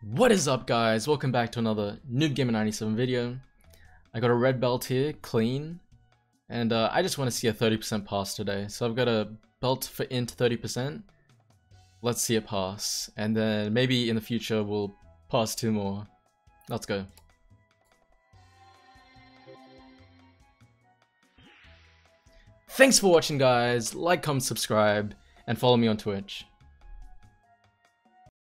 What is up guys? Welcome back to another Noob Gamer 97 video. I got a red belt here, clean. And uh, I just want to see a 30% pass today. So I've got a belt for int 30%. Let's see a pass. And then maybe in the future we'll pass two more. Let's go. Thanks for watching guys. Like, comment, subscribe, and follow me on Twitch.